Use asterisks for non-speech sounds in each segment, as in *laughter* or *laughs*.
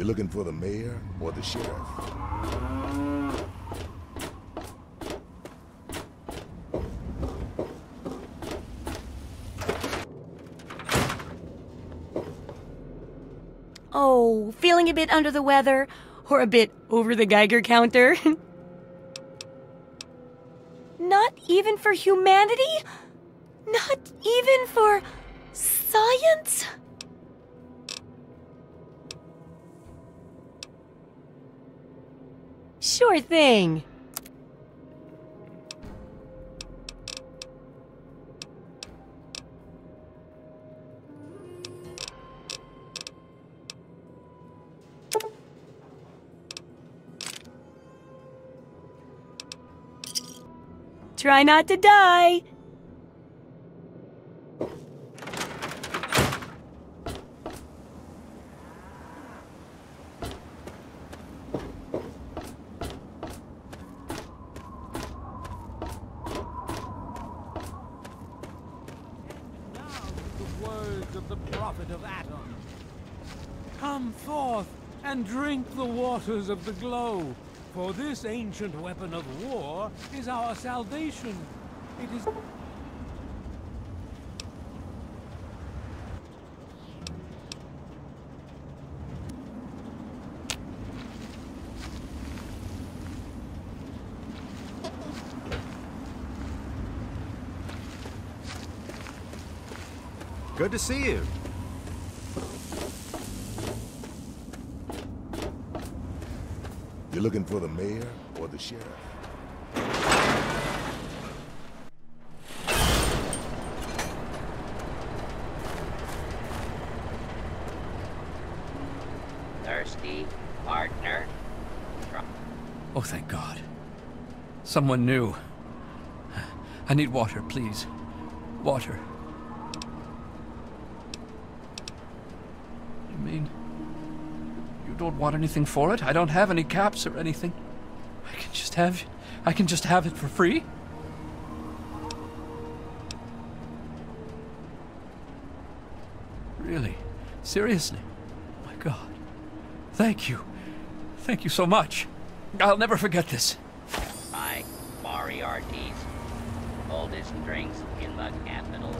You looking for the mayor or the sheriff? Oh, feeling a bit under the weather? Or a bit over the Geiger counter? *laughs* Not even for humanity? Not even for science? Sure thing. Try not to die. Now the words of the prophet of Atom. Come forth and drink the waters of the glow, for this ancient weapon of war is our salvation. It is... Good to see you. You're looking for the mayor or the sheriff? Thirsty, partner. Oh, thank God. Someone new. I need water, please. Water. You mean... You don't want anything for it? I don't have any caps or anything. I can just have... I can just have it for free? Really? Seriously? My God. Thank you. Thank you so much. I'll never forget this. by Moriarty's oldest drinks in the capital.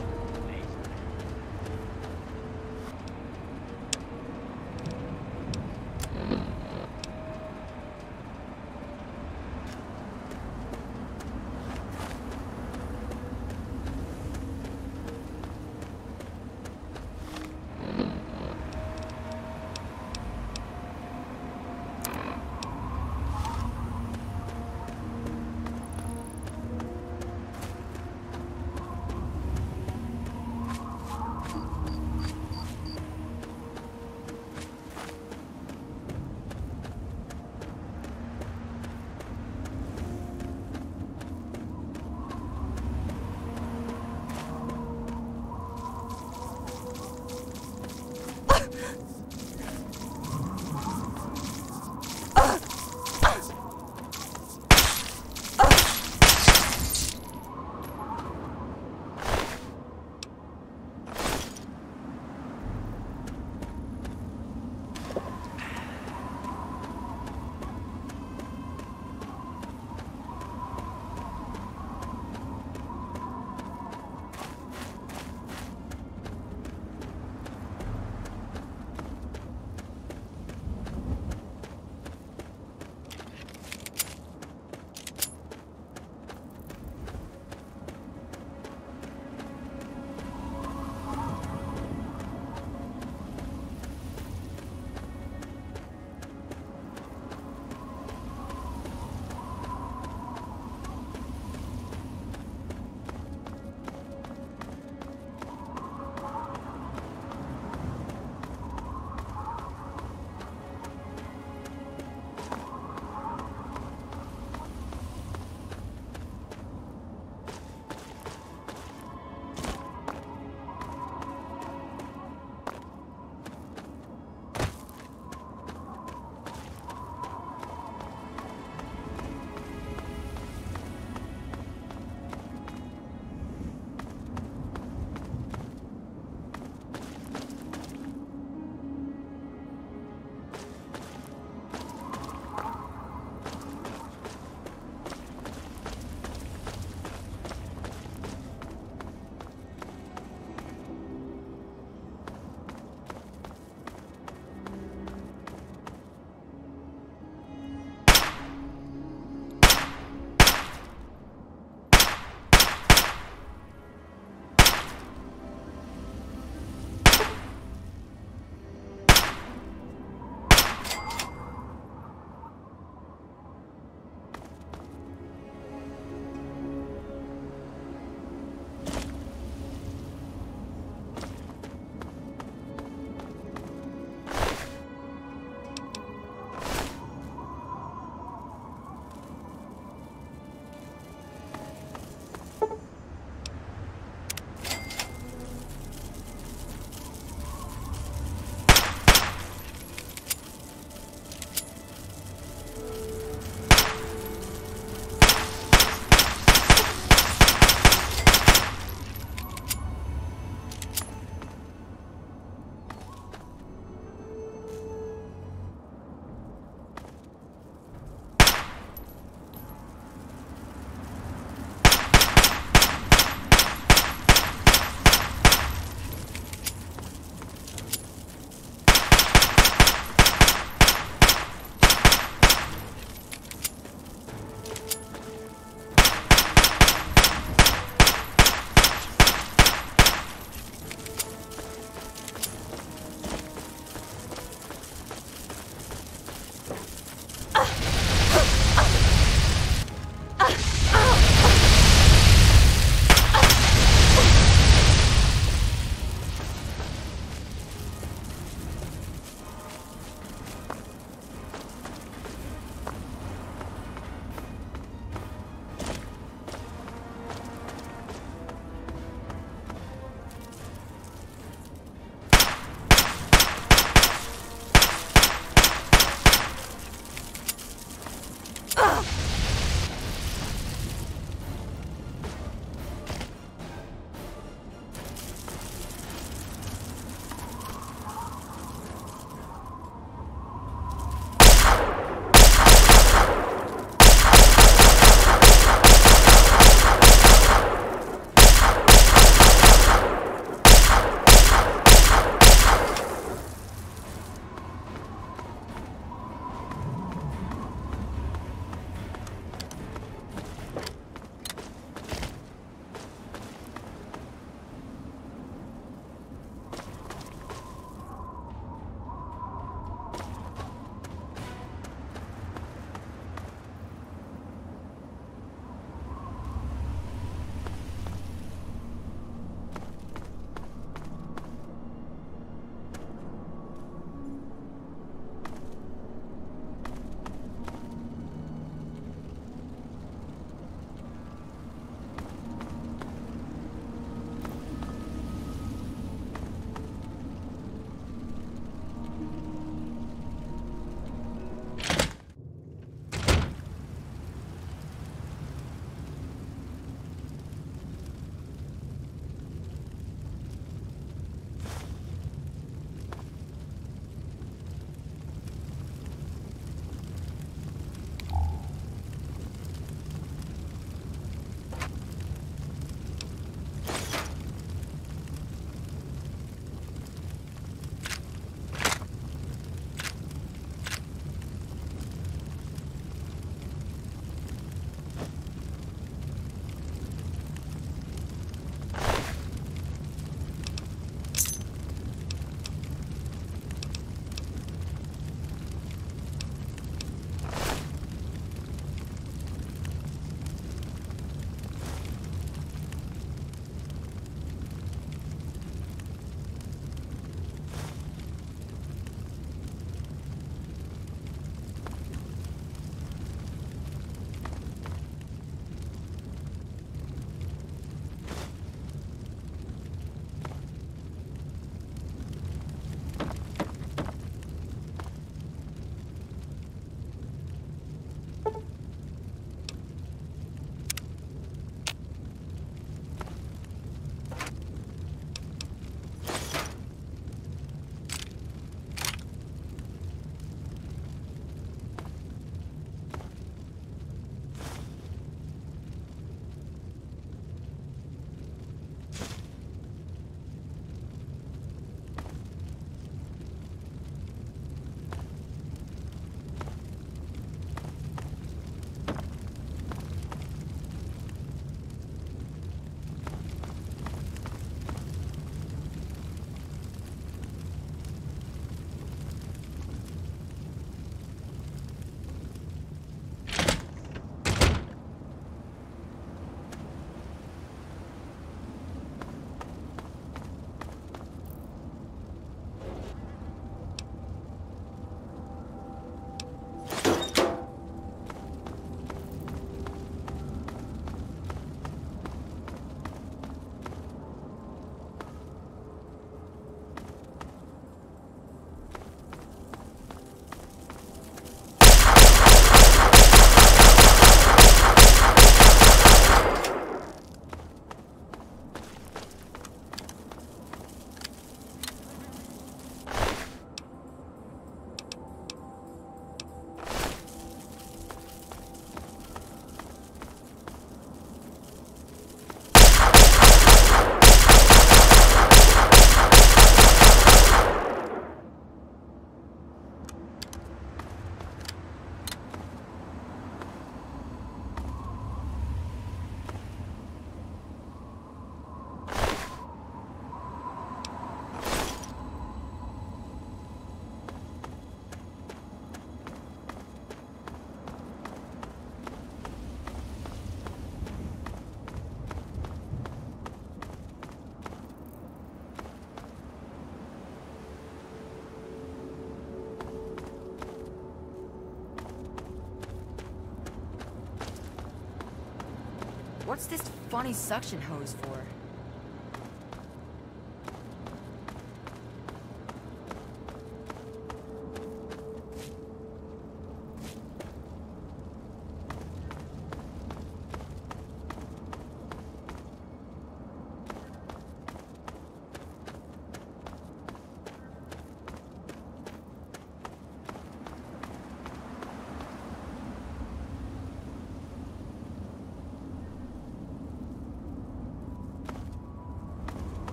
What's this funny suction hose for?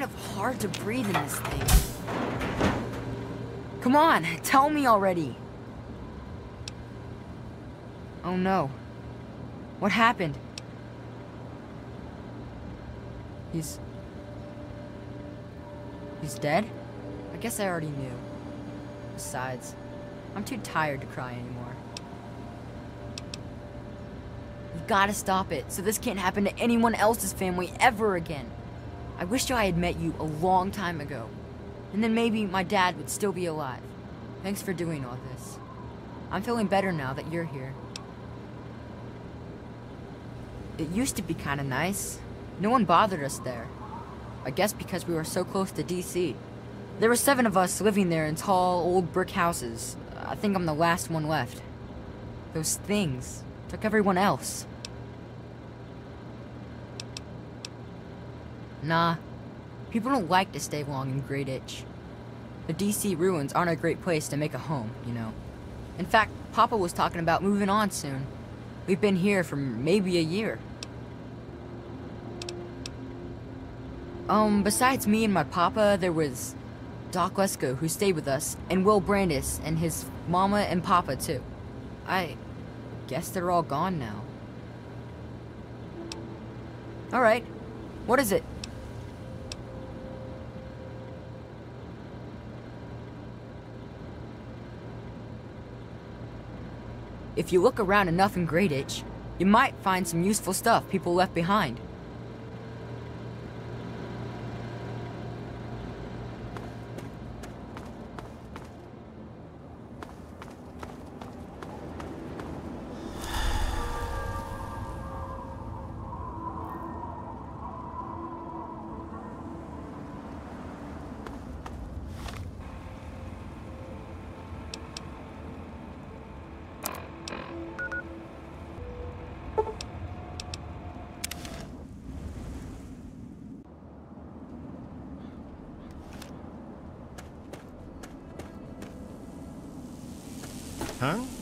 Kind of hard to breathe in this thing. Come on, tell me already. Oh no. What happened? He's... He's dead? I guess I already knew. Besides, I'm too tired to cry anymore. You gotta stop it, so this can't happen to anyone else's family ever again. I wish I had met you a long time ago. And then maybe my dad would still be alive. Thanks for doing all this. I'm feeling better now that you're here. It used to be kinda nice. No one bothered us there. I guess because we were so close to DC. There were seven of us living there in tall, old brick houses. I think I'm the last one left. Those things took everyone else. Nah, people don't like to stay long in Grayditch. The DC ruins aren't a great place to make a home, you know. In fact, Papa was talking about moving on soon. We've been here for maybe a year. Um, besides me and my papa, there was Doc Lesko, who stayed with us, and Will Brandis, and his mama and papa, too. I guess they're all gone now. Alright, what is it? If you look around enough in Grayditch, you might find some useful stuff people left behind. Huh?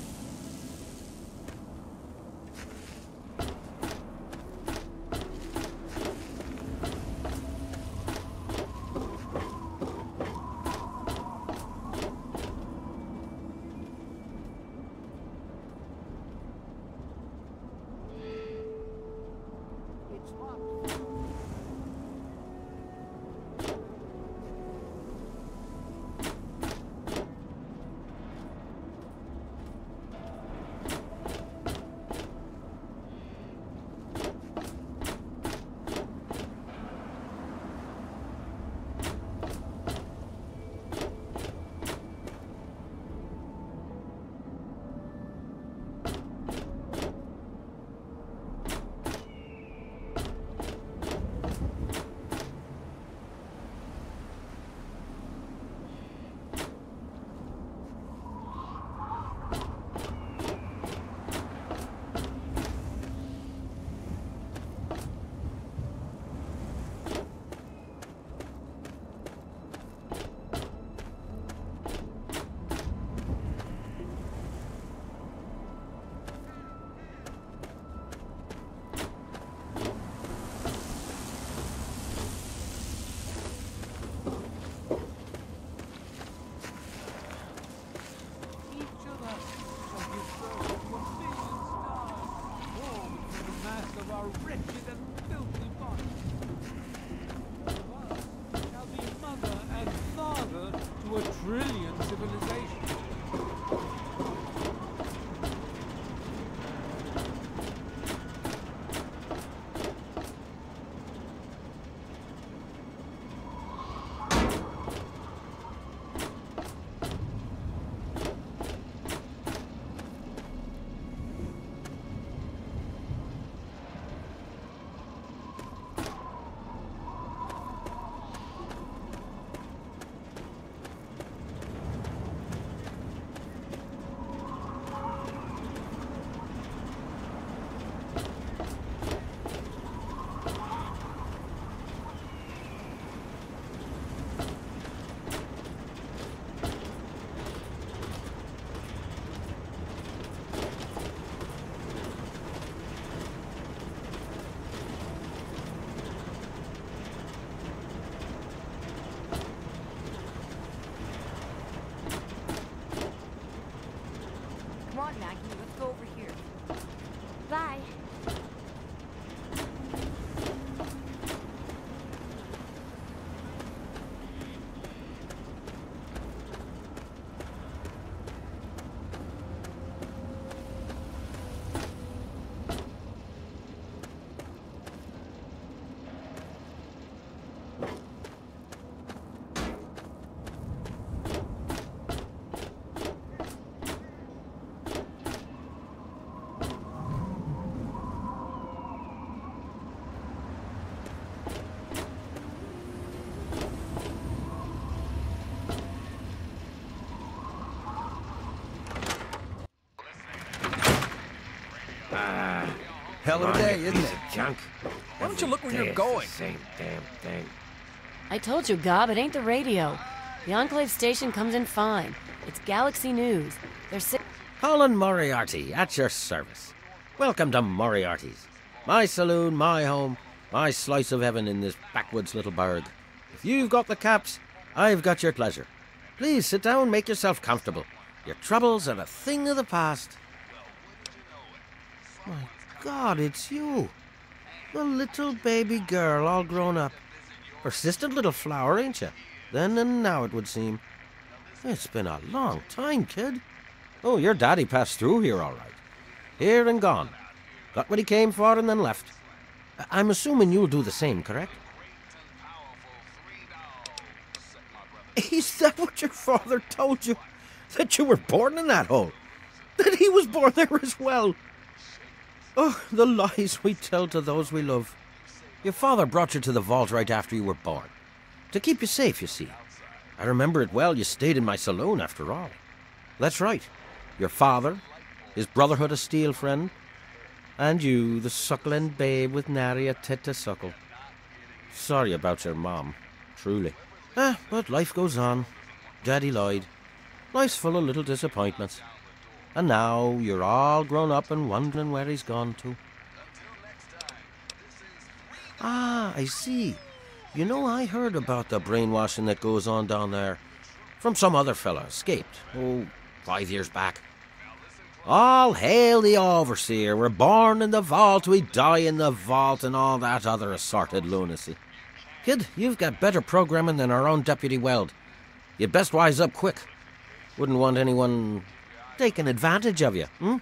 Hell of a day, isn't it? Junk. Why don't you look where you're going? Same damn thing. I told you, Gob, it ain't the radio. The Enclave station comes in fine. It's Galaxy News. They're si- Colin Moriarty, at your service. Welcome to Moriarty's. My saloon, my home, my slice of heaven in this backwoods little burg. If you've got the caps, I've got your pleasure. Please sit down, make yourself comfortable. Your troubles are a thing of the past. My God, it's you. The little baby girl, all grown up. Persistent little flower, ain't you? Then and now, it would seem. It's been a long time, kid. Oh, your daddy passed through here all right. Here and gone. Got what he came for and then left. I'm assuming you'll do the same, correct? Is that what your father told you? That you were born in that hole? That he was born there as well? Oh, the lies we tell to those we love. Your father brought you to the vault right after you were born. To keep you safe, you see. I remember it well. You stayed in my saloon after all. That's right. Your father, his Brotherhood of Steel friend, and you, the suckling babe with nary a tit to suckle. Sorry about your mom, truly. Ah, but life goes on. Daddy lied. Life's full of little disappointments. And now you're all grown up and wondering where he's gone to. Ah, I see. You know, I heard about the brainwashing that goes on down there. From some other fella, escaped. Oh, five years back. All hail the overseer. We're born in the vault, we die in the vault, and all that other assorted lunacy. Kid, you've got better programming than our own Deputy Weld. You'd best wise up quick. Wouldn't want anyone taking advantage of you, hmm?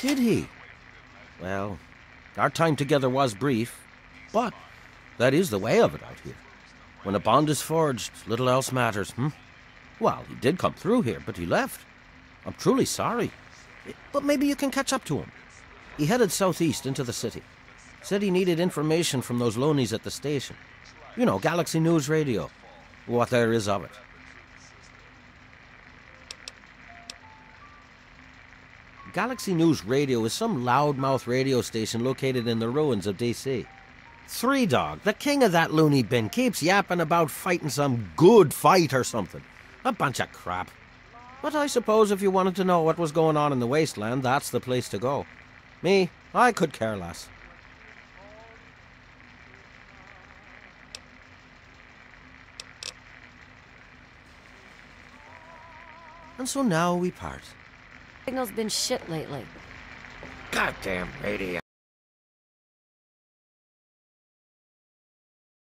Did he? Well, our time together was brief, but that is the way of it out here. When a bond is forged, little else matters, hmm? Well, he did come through here, but he left. I'm truly sorry. But maybe you can catch up to him. He headed southeast into the city. Said he needed information from those loonies at the station. You know, Galaxy News Radio. What there is of it. Galaxy News Radio is some loudmouth radio station located in the ruins of DC. Three Dog, the king of that loony bin, keeps yapping about fighting some good fight or something. A bunch of crap. But I suppose if you wanted to know what was going on in the wasteland, that's the place to go. Me, I could care less. And so now we part. Signal's been shit lately. Goddamn radio.